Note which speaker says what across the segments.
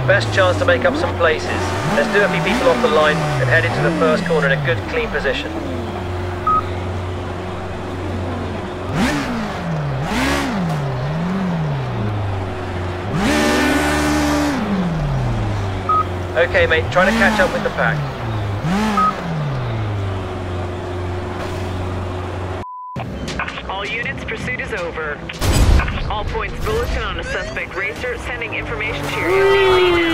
Speaker 1: our best chance to make up some places. Let's do a few people off the line and head into the first corner in a good, clean position. Okay, mate, trying to catch up with the pack.
Speaker 2: All units, pursuit is over. All points bulletin on a suspect racer, sending information to your.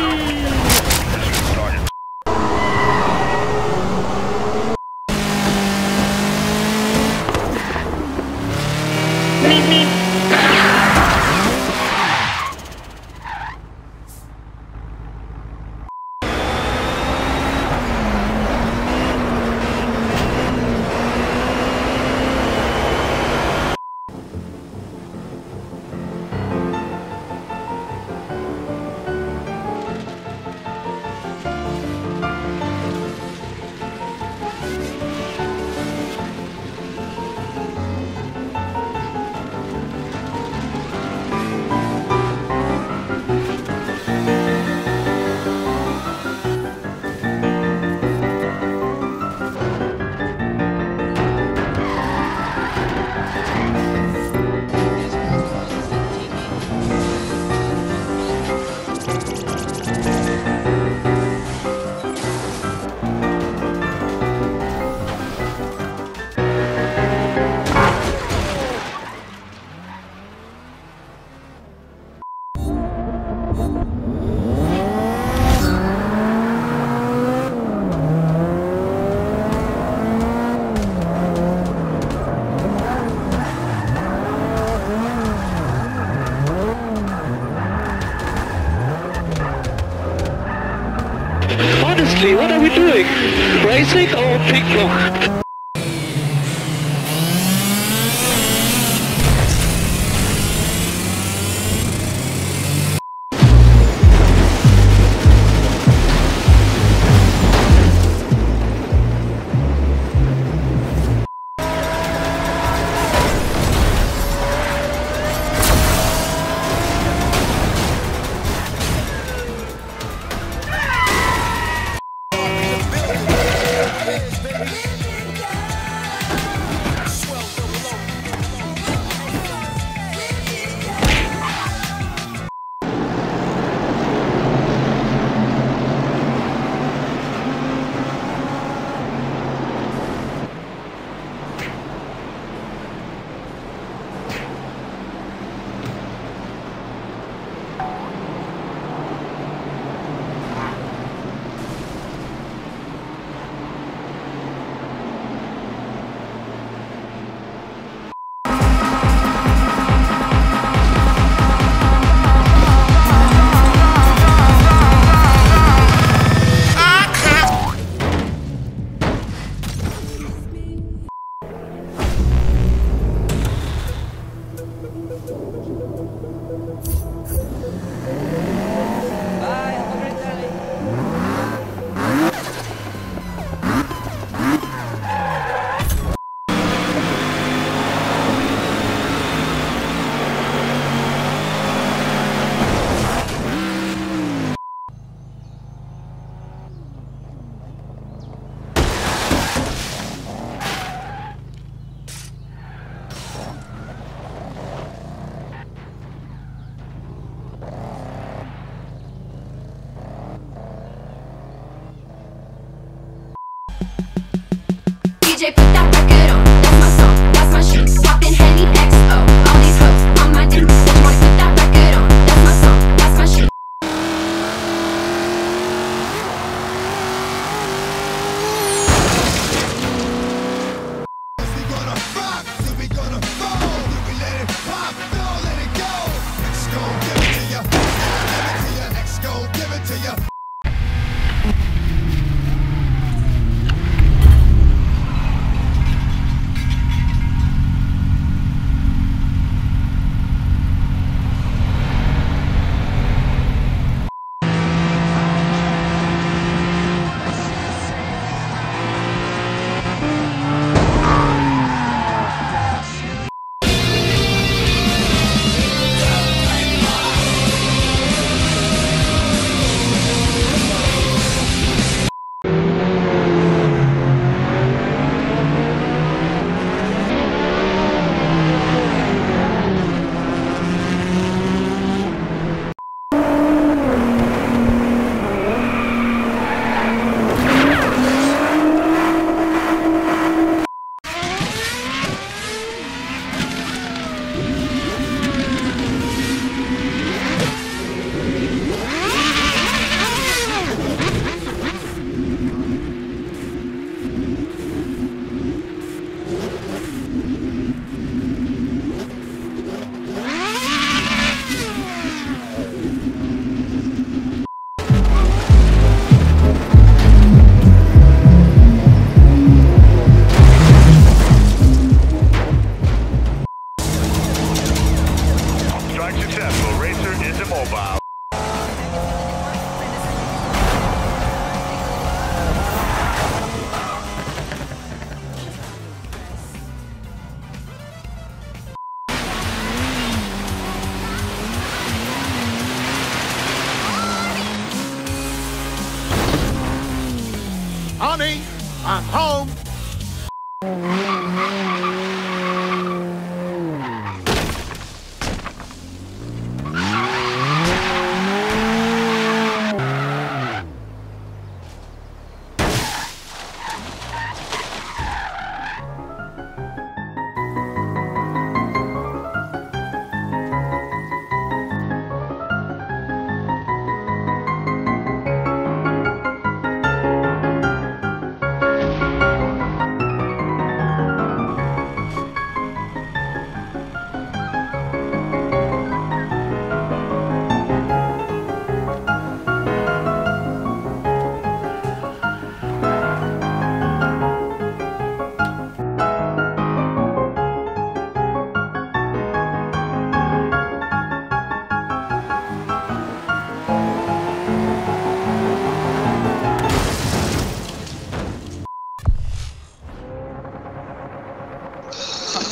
Speaker 3: Fick
Speaker 4: DJ, put that record on.
Speaker 5: 嗯。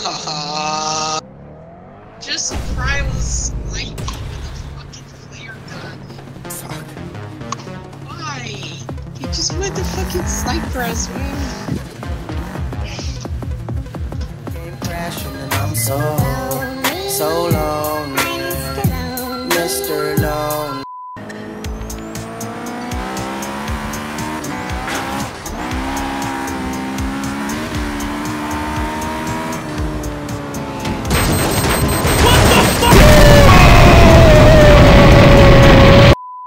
Speaker 6: Just try was sniping with a fucking flare gun.
Speaker 7: Fuck.
Speaker 6: Why? He just wanted to fucking sniper us, man.
Speaker 7: Came crashing and I'm so, so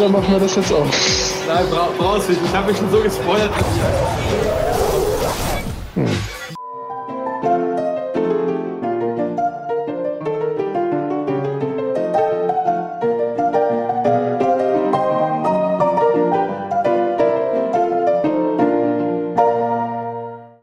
Speaker 3: dann machen wir das jetzt auch.
Speaker 8: Nein, bra brauchst du nicht. Ich habe mich schon so gespoilert. Hm.